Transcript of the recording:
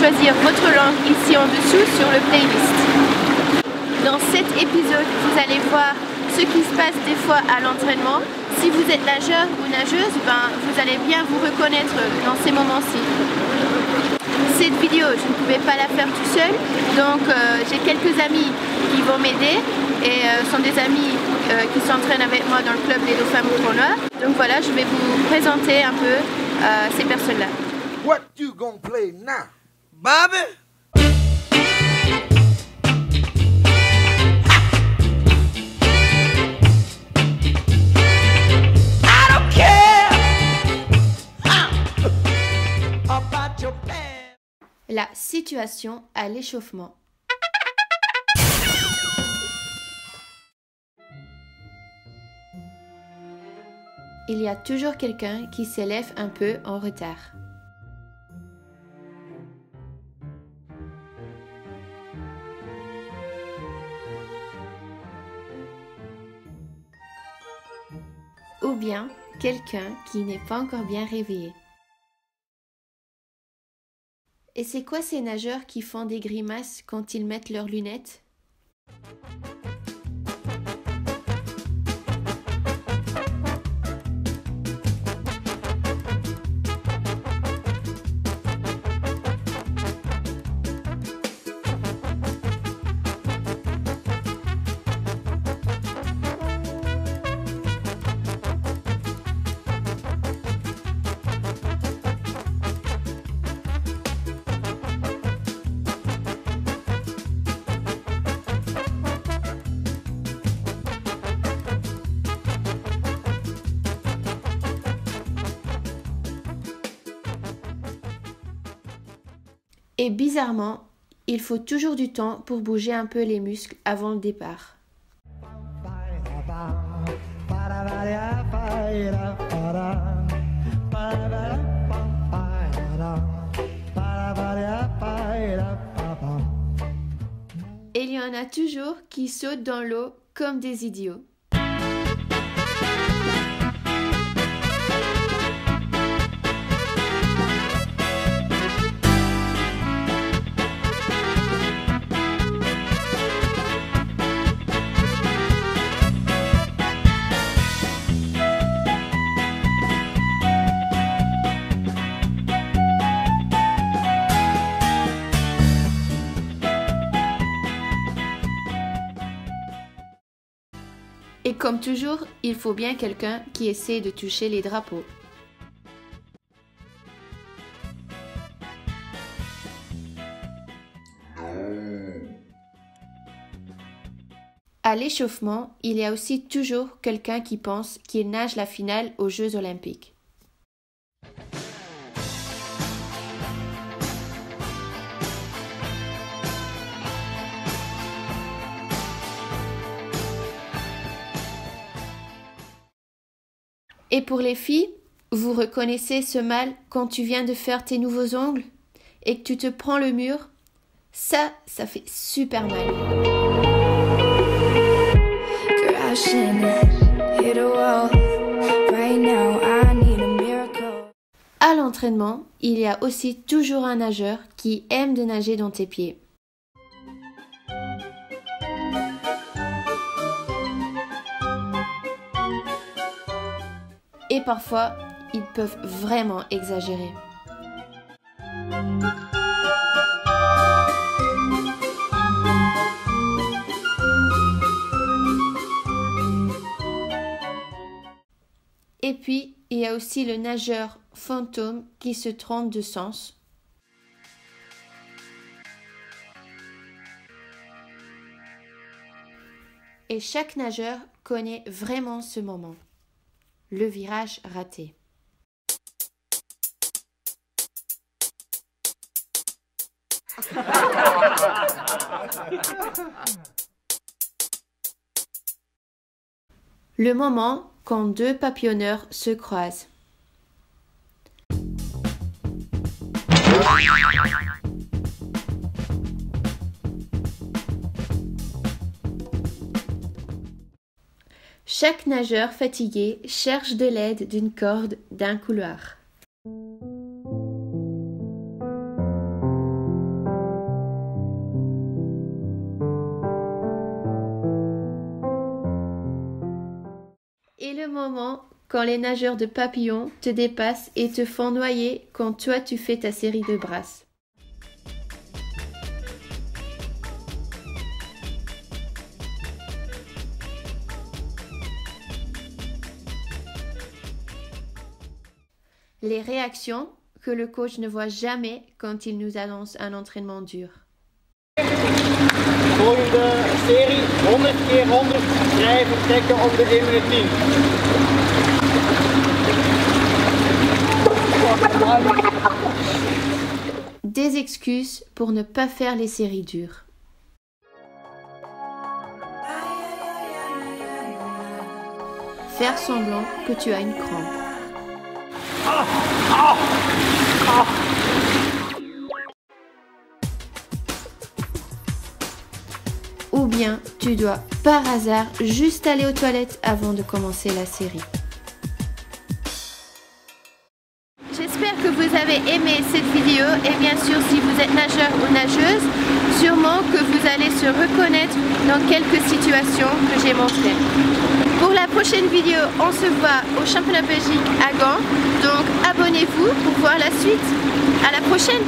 choisir votre langue ici en dessous sur le playlist. Dans cet épisode, vous allez voir ce qui se passe des fois à l'entraînement. Si vous êtes nageur ou nageuse, ben, vous allez bien vous reconnaître dans ces moments-ci. Cette vidéo, je ne pouvais pas la faire tout seul, donc euh, j'ai quelques amis qui vont m'aider et euh, sont des amis euh, qui s'entraînent avec moi dans le club des Dauphins Moutons Noirs. Donc voilà, je vais vous présenter un peu ces personnes-là. What you play now? La situation à l'échauffement. Il y a toujours quelqu'un qui s'élève un peu en retard. Ou bien quelqu'un qui n'est pas encore bien réveillé. Et c'est quoi ces nageurs qui font des grimaces quand ils mettent leurs lunettes? Et bizarrement, il faut toujours du temps pour bouger un peu les muscles avant le départ. Et il y en a toujours qui sautent dans l'eau comme des idiots. Comme toujours, il faut bien quelqu'un qui essaie de toucher les drapeaux. À l'échauffement, il y a aussi toujours quelqu'un qui pense qu'il nage la finale aux Jeux olympiques. Et pour les filles, vous reconnaissez ce mal quand tu viens de faire tes nouveaux ongles et que tu te prends le mur Ça, ça fait super mal. À l'entraînement, il y a aussi toujours un nageur qui aime de nager dans tes pieds. Et parfois ils peuvent vraiment exagérer. Et puis, il y a aussi le nageur fantôme qui se trompe de sens. Et chaque nageur connaît vraiment ce moment le virage raté. Le moment quand deux papillonneurs se croisent. Chaque nageur fatigué cherche de l'aide d'une corde, d'un couloir. Et le moment quand les nageurs de papillon te dépassent et te font noyer quand toi tu fais ta série de brasses. Les réactions que le coach ne voit jamais quand il nous annonce un entraînement dur. Volgende serie 100 keer 100 schrijven trekken op de 1 minuut 10. Des excuses pour ne pas faire les séries dures. Faire semblant que tu as une crampe. Ou bien tu dois par hasard juste aller aux toilettes avant de commencer la série. J'espère que vous avez aimé cette vidéo et bien sûr si vous êtes nageur ou nageuse, sûrement que vous allez se reconnaître dans quelques situations que j'ai montrées. Pour la prochaine vidéo, on se voit au championnat Belgique à Gand, donc abonnez-vous pour voir la suite. À la prochaine